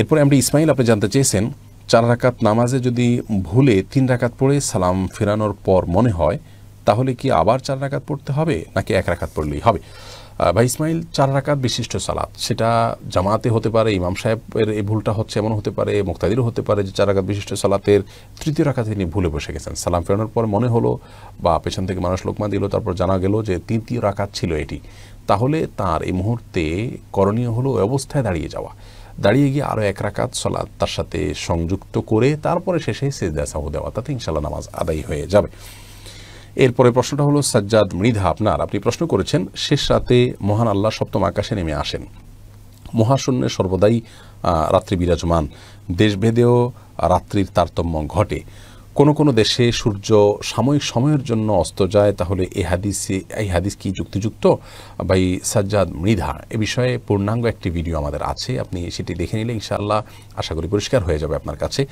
এরপরে আমরা ইসমাইল, আপনি জানতে চেয়েছেন, চার রাকাত নামাজে যদি ভুলে তিন রাকাত পড়ে সালাম ফেরানোর পর মনে হয়, তাহলে কি আবার চার রাকাত পড়তে হবে, নাকি এক রাকাত পড়লেই হবে? ভাই ইসমাইল, চার রাকাত বিশিষ্ট সালাত, সেটা জামাতে হতে পারে, ইমাম সাহেবের এই ভুলটা হচ্ছে এমন হতে পারে, মুক্তাদিরও হতে পারে যে চার রাকাত বিশিষ্ট সালাতের তৃতীয় রাকাতে তিনি ভুলে বসে গেছেন। সালাম ফেরানোর পর মনে হলো, বা পেছন থেকে মানুষ লোকমা দিল, তারপর জানা গেল যে তৃতীয় রাকাত ছিল এটি। তাহলে তার এই মুহূর্তে করণীয় হলো অবস্থায় দাঁড়িয়ে যাওয়া। দাঁড়িয়ে গিয়ে আরও এক রাকাত সলাৎ তার সাথে সংযুক্ত করে তারপরে শেষে সেজদা সাহু দেওয়া, তাতে ইনশাল্লাহ নামাজ আদায় হয়ে যাবে। এরপরে প্রশ্নটা হলো, সাজ্জাদ মৃধা আপনার, আপনি প্রশ্ন করেছেন, শেষ রাতে মহান আল্লাহ সপ্তম আকাশে নেমে আসেন। মহাশূন্যে সর্বদাই রাত্রি বিরাজমান। দেশভেদেও রাত্রির তারতম্য ঘটে। কোনো কোনো দেশে সূর্য সাময়িক সময়ের জন্য অস্ত যায়, তাহলে এই হাদিসে, এই হাদিস কি যুক্তিযুক্ত? বাই সাজ্জাদ মৃধা, এ বিষয়ে পূর্ণাঙ্গ একটি ভিডিও আমাদের আছে, আপনি সেটি দেখে নিলে ইনশাআল্লাহ আশা করি পরিষ্কার হয়ে যাবে আপনার কাছে।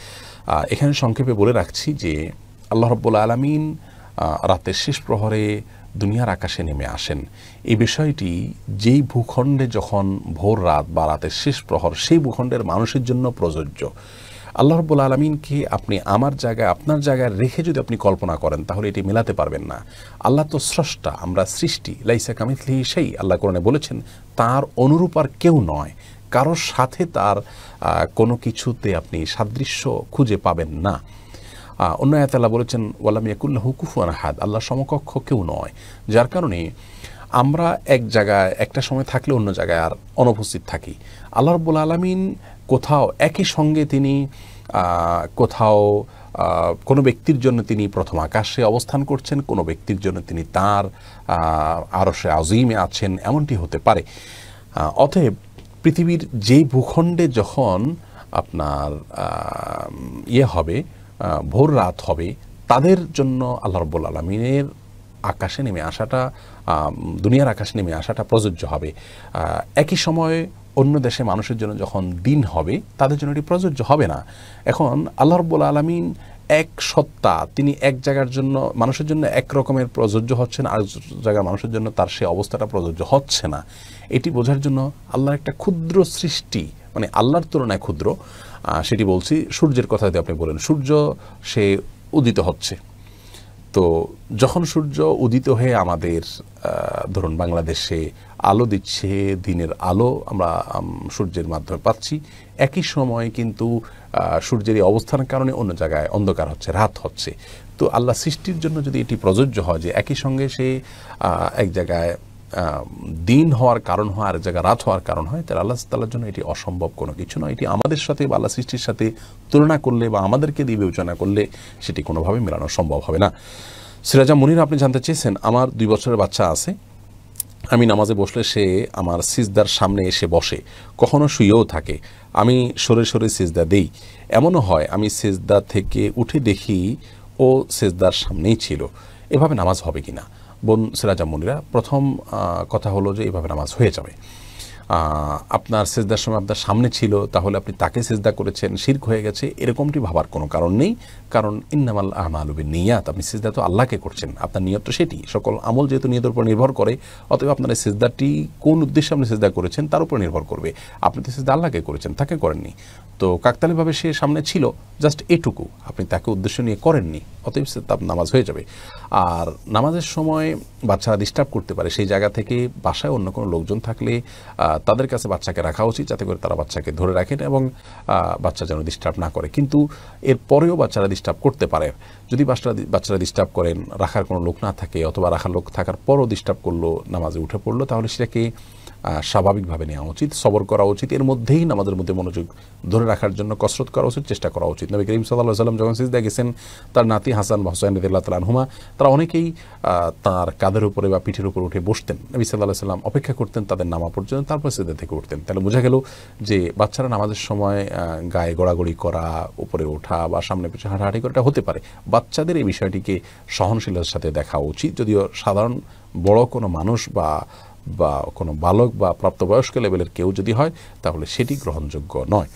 এখানে সংক্ষেপে বলে রাখছি যে, আল্লাহ রব্বুল আলমিন রাতের শেষ প্রহরে দুনিয়ার আকাশে নেমে আসেন। এই বিষয়টি যেই ভূখণ্ডে যখন ভোর রাত বা রাতের শেষ প্রহর, সেই ভূখণ্ডের মানুষের জন্য প্রযোজ্য। আল্লাহ রব্বুল আলমিনকে আপনি আমার জায়গায়, আপনার জায়গায় রেখে যদি আপনি কল্পনা করেন, তাহলে এটি মেলাতে পারবেন না। আল্লাহ তো স্রষ্টা, আমরা সৃষ্টি। লাইসা কামিথলি সেই আল্লাহ কোরআনে বলেছেন, তার অনুরূপ আর কেউ নয়। কারোর সাথে তার কোনো কিছুতে আপনি সাদৃশ্য খুঁজে পাবেন না। অন্য আয়াতাল্লাহ বলেছেন, ওয়ালাম ইয়াকুল্লাহ কুফুয়ান হাদ আল্লাহ সমকক্ষ কেউ নয়। যার কারণে আমরা এক জায়গায়, একটা সময় থাকলে অন্য জায়গায় আর অনুপস্থিত থাকি। আল্লাহ রব্বুল আলমিন কোথাও একই সঙ্গে তিনি কোথাও কোনো ব্যক্তির জন্য তিনি প্রথম আকাশে অবস্থান করছেন, কোনো ব্যক্তির জন্য তিনি তার সে আজিমে আছেন, এমনটি হতে পারে। অতএব পৃথিবীর যেই ভূখণ্ডে যখন আপনার ইয়ে হবে ভোর রাত হবে, তাদের জন্য আল্লাহ রব্বুল আলমিনের আকাশে নেমে আসাটা দুনিয়ার আকাশে নেমে আসাটা প্রযোজ্য হবে। একই সময়ে অন্য দেশে মানুষের জন্য যখন দিন হবে, তাদের জন্য এটি প্রযোজ্য হবে না। এখন আল্লাহ রব্বুল আলমিন এক সত্তা, তিনি এক জায়গার জন্য, মানুষের জন্য এক রকমের প্রযোজ্য হচ্ছেন, আর জায়গার মানুষের জন্য তার সে অবস্থাটা প্রযোজ্য হচ্ছে না। এটি বোঝার জন্য আল্লাহর একটা ক্ষুদ্র সৃষ্টি মানে আল্লাহর তুলনায় ক্ষুদ্র সেটি বলছি সূর্যের কথা যদি আপনি বলেন, সূর্য সে উদিত হচ্ছে। তো যখন সূর্য উদিত হয়ে আমাদের ধরুন বাংলাদেশে আলো দিচ্ছে, দিনের আলো আমরা সূর্যের মাধ্যমে পাচ্ছি, একই সময়ে কিন্তু সূর্যের এই অবস্থানের কারণে অন্য জায়গায় অন্ধকার হচ্ছে, রাত হচ্ছে। তো আল্লাহ সৃষ্টির জন্য যদি এটি প্রযোজ্য হয় যে একই সঙ্গে সে এক জায়গায় দিন হওয়ার কারণ হয় আর জায়গায় রাত হওয়ার কারণ হয়, তাহলে আল্লাহ তাল্লার জন্য এটি অসম্ভব কোনো কিছু নয়। এটি আমাদের সাথে বা আল্লাহ সৃষ্টির সাথে তুলনা করলে বা আমাদেরকে দিয়ে বিবেচনা করলে সেটি কোনোভাবে মেলানো সম্ভব হবে না। সিরাজা মুনির আপনি জানতে চেয়েছেন, আমার দুই বছরের বাচ্চা আছে। আমি নামাজে বসলে সে আমার সিজদার সামনে এসে বসে, কখনো শুয়েও থাকে। আমি সরে সরে সিজদা দেই। এমনও হয়, আমি সিজদা থেকে উঠে দেখি ও সিজদার সামনেই ছিল। এভাবে নামাজ হবে কিনা? বোন সিরাজা মুনিরা প্রথম কথা হলো যে এইভাবে নামাজ হয়ে যাবে। আপনার সেজদার সময় আপনার সামনে ছিল, তাহলে আপনি তাকে সেজদা করেছেন, শির্ক হয়ে গেছে, এরকমটি ভাবার কোনো কারণ নেই। কারণ ইন্নামাল আমালুবিন নিয়াত আপনি সেজদা তো আল্লাহকে করছেন, আপনার নিয়ত তো সেটি। সকল আমল যেহেতু নিয়তের উপর নির্ভর করে, অতএব আপনার এই সেজদাটি কোন উদ্দেশ্যে আপনি সেজদা করেছেন, তার উপর নির্ভর করবে। আপনি তো সেজদা আল্লাহকে করেছেন, তাকে করেননি। তো কাকতালিভাবে সে সামনে ছিল, জাস্ট এটুকু, আপনি তাকে উদ্দেশ্য নিয়ে করেননি, অতএব তার নামাজ হয়ে যাবে। আর নামাজের সময় বাচ্চারা ডিস্টার্ব করতে পারে, সেই জায়গা থেকে বাসায় অন্য কোনো লোকজন থাকলে তাদের কাছে বাচ্চাকে রাখা উচিত, যাতে করে তারা বাচ্চাকে ধরে রাখেন এবং বাচ্চা যেন ডিস্টার্ব না করে। কিন্তু এর পরেও বাচ্চারা ডিস্টার্ব করতে পারে। যদি বাচ্চারা বাচ্চারা ডিস্টার্ব করেন, রাখার কোনো লোক না থাকে, অথবা রাখার লোক থাকার পরও ডিস্টার্ব করল, নামাজে উঠে পড়ল, তাহলে সেটাকে স্বাভাবিকভাবে নেওয়া উচিত, সবর করা উচিত, এর মধ্যেই নামাজের মধ্যে মনোযোগ ধরে রাখার জন্য কসরত করা উচিত, চেষ্টা করা উচিত। নবী করিম সাল্লাহ সাল্লাম যখন সিজদা গেছেন, তার নাতি হাসান বা হোসেন রদিল্লাহ তাল আনহুমা, তারা অনেকেই তার কাঁধের উপরে বা পিঠের উপর উঠে বসতেন। নবী সাল্লাহ সাল্লাম অপেক্ষা করতেন তাদের নামা পর্যন্ত, তারপর সিজদা থেকে উঠতেন। তাহলে বোঝা গেল যে বাচ্চারা নামাজের সময় গায়ে গড়াগড়ি করা, উপরে ওঠা বা সামনে পিছনে হাঁটাহাঁটি করা, এটা হতে পারে। বাচ্চাদের এই বিষয়টিকে সহনশীলতার সাথে দেখা উচিত, যদিও সাধারণ বড় কোনো মানুষ বা বা কোনো বালক বা প্রাপ্তবয়স্ক লেভেলের কেউ যদি হয় তাহলে সেটি গ্রহণযোগ্য নয়।